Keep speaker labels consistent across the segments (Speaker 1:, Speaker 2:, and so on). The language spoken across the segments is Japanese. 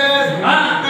Speaker 1: 네. 아.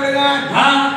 Speaker 1: れが、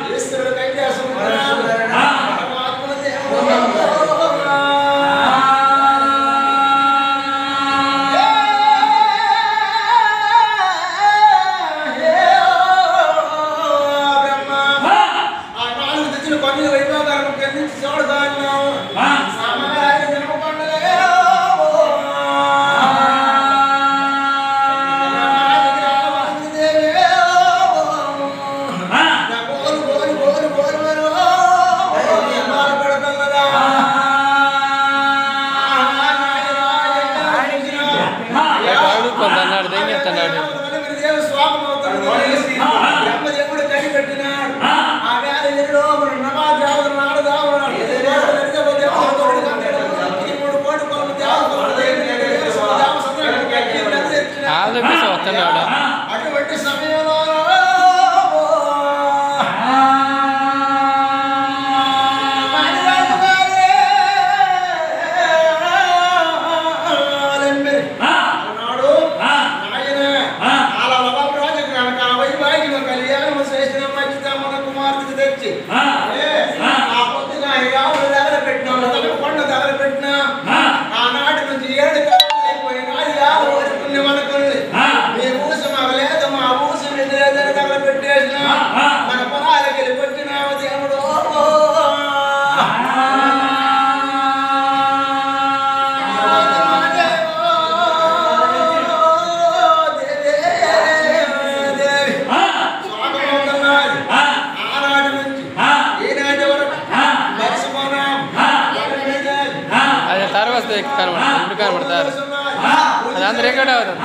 Speaker 1: ಎರಡಾவது